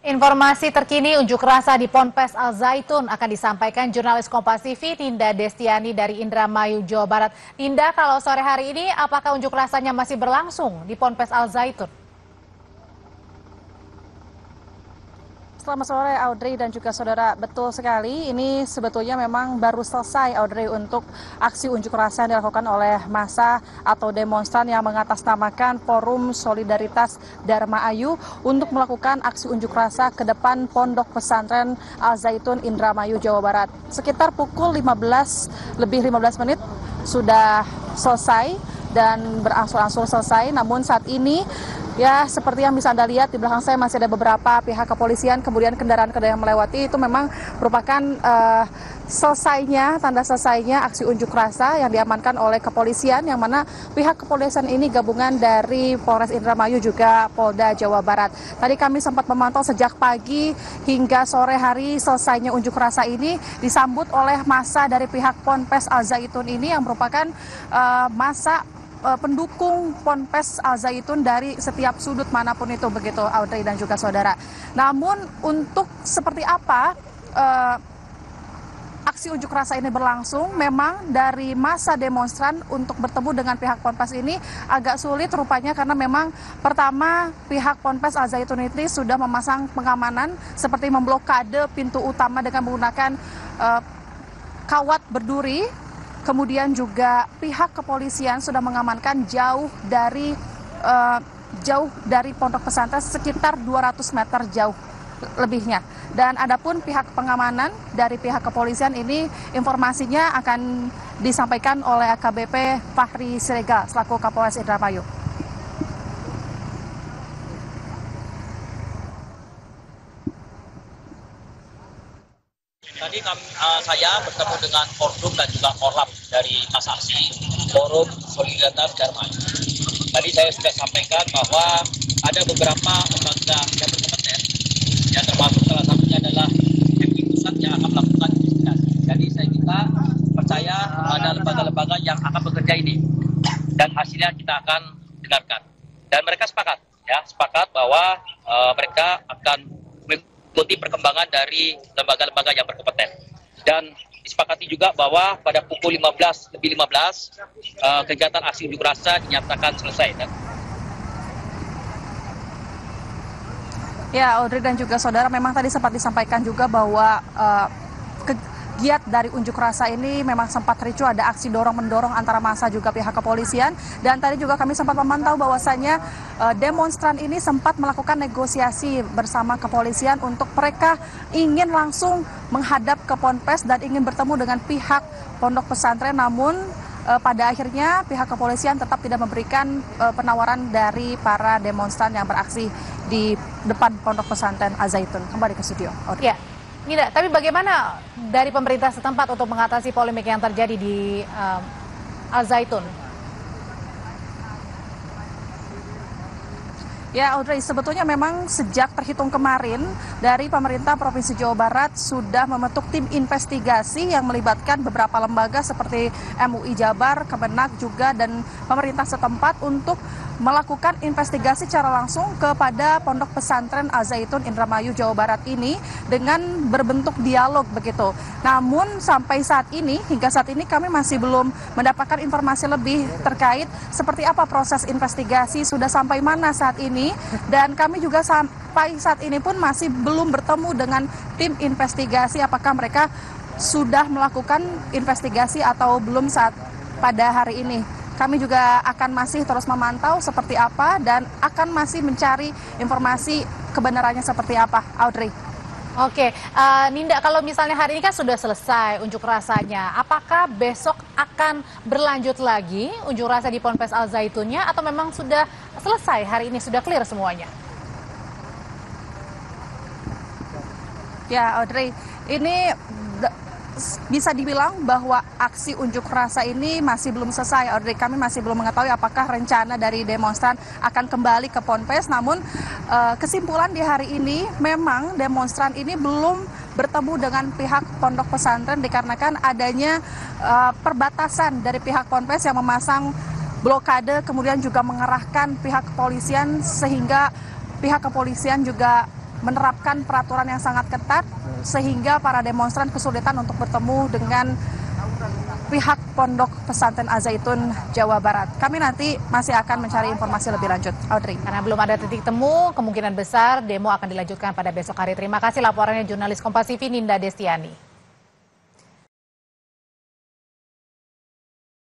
Informasi terkini unjuk rasa di Ponpes Al Zaitun akan disampaikan jurnalis Kompas TV Tinda Destiani dari Indramayu, Jawa Barat. Tinda, kalau sore hari ini apakah unjuk rasanya masih berlangsung di Ponpes Al Zaitun? Selamat sore Audrey dan juga saudara. Betul sekali, ini sebetulnya memang baru selesai Audrey untuk aksi unjuk rasa yang dilakukan oleh masa atau demonstran yang mengatasnamakan Forum Solidaritas Dharma Ayu untuk melakukan aksi unjuk rasa ke depan Pondok Pesantren Al Zaitun Indramayu, Jawa Barat. Sekitar pukul 15 lebih 15 menit sudah selesai dan berangsur-angsur selesai. Namun saat ini Ya, seperti yang bisa Anda lihat di belakang saya masih ada beberapa pihak kepolisian, kemudian kendaraan-kendaraan yang melewati itu memang merupakan uh, selesainya, tanda selesainya aksi unjuk rasa yang diamankan oleh kepolisian, yang mana pihak kepolisian ini gabungan dari Polres Indramayu juga Polda Jawa Barat. Tadi kami sempat memantau sejak pagi hingga sore hari selesainya unjuk rasa ini disambut oleh masa dari pihak Ponpes Al Zaitun ini yang merupakan uh, masa uh, pendukung Ponpes Al Zaitun dari setiap sudut mana pun itu begitu Audrey dan juga saudara. Namun untuk seperti apa uh, aksi unjuk rasa ini berlangsung, memang dari masa demonstran untuk bertemu dengan pihak Ponpes ini agak sulit rupanya karena memang pertama pihak Ponpes Al Zaitun ini sudah memasang pengamanan seperti memblokade pintu utama dengan menggunakan uh, kawat berduri Kemudian juga pihak kepolisian sudah mengamankan jauh dari uh, jauh dari pondok pesantren sekitar 200 meter jauh lebihnya. Dan adapun pihak pengamanan dari pihak kepolisian ini informasinya akan disampaikan oleh AKBP Fahri Siregar selaku Kapolres Indramayu. Tadi uh, saya bertemu dengan Forum dan juga Korlap dari Mas Aksi, Forum Solidaritas Dharma. Tadi saya sudah sampaikan bahwa ada beberapa lembaga yang berkompeten, yang termasuk salah satunya adalah MI Pusat yang akan melakukan investigasi. Jadi saya kita percaya kepada lembaga-lembaga yang akan bekerja ini dan hasilnya kita akan dengarkan. Dan mereka sepakat, ya sepakat bahwa uh, mereka akan mengikuti perkembangan dari lembaga-lembaga yang berkompeten. Dan disepakati juga bahwa pada pukul 15 lebih 15 uh, kegiatan aksi unjuk rasa dinyatakan selesai. Dan Ya, Audrey dan juga saudara, memang tadi sempat disampaikan juga bahwa uh, giat dari unjuk rasa ini memang sempat ricu ada aksi dorong-mendorong antara masa juga pihak kepolisian dan tadi juga kami sempat memantau bahwasannya uh, demonstran ini sempat melakukan negosiasi bersama kepolisian untuk mereka ingin langsung menghadap ke Ponpes dan ingin bertemu dengan pihak pondok pesantren namun uh, pada akhirnya pihak kepolisian tetap tidak memberikan uh, penawaran dari para demonstran yang beraksi di depan pondok pesantren Azaitun. Kembali ke studio. Ya. Nida, tapi bagaimana dari pemerintah setempat untuk mengatasi polemik yang terjadi di um, Al Zaitun? Ya Audrey, sebetulnya memang sejak terhitung kemarin dari pemerintah Provinsi Jawa Barat sudah membentuk tim investigasi yang melibatkan beberapa lembaga seperti MUI Jabar, Kemenak juga dan pemerintah setempat untuk melakukan investigasi secara langsung kepada Pondok Pesantren Al Zaitun Indramayu Jawa Barat ini dengan berbentuk dialog begitu. Namun sampai saat ini hingga saat ini kami masih belum mendapatkan informasi lebih terkait seperti apa proses investigasi sudah sampai mana saat ini dan kami juga sampai saat ini pun masih belum bertemu dengan tim investigasi apakah mereka sudah melakukan investigasi atau belum saat pada hari ini. Kami juga akan masih terus memantau seperti apa dan akan masih mencari informasi kebenarannya seperti apa. Audrey. Oke, uh, Ninda, kalau misalnya hari ini kan sudah selesai unjuk rasanya, apakah besok akan berlanjut lagi unjuk rasa di Ponpes Al Zaitunnya atau memang sudah selesai hari ini sudah clear semuanya? Ya, Audrey, ini bisa dibilang bahwa aksi unjuk rasa ini masih belum selesai. Audrey, kami masih belum mengetahui apakah rencana dari demonstran akan kembali ke Ponpes. Namun uh, kesimpulan di hari ini memang demonstran ini belum bertemu dengan pihak pondok pesantren dikarenakan adanya uh, perbatasan dari pihak Ponpes yang memasang blokade kemudian juga mengerahkan pihak kepolisian sehingga pihak kepolisian juga menerapkan peraturan yang sangat ketat sehingga para demonstran kesulitan untuk bertemu dengan pihak Pondok Pesantren Azaitun Jawa Barat. Kami nanti masih akan mencari informasi lebih lanjut. Audrey. Karena belum ada titik temu, kemungkinan besar demo akan dilanjutkan pada besok hari. Terima kasih laporannya jurnalis Kompas TV Ninda Destiani.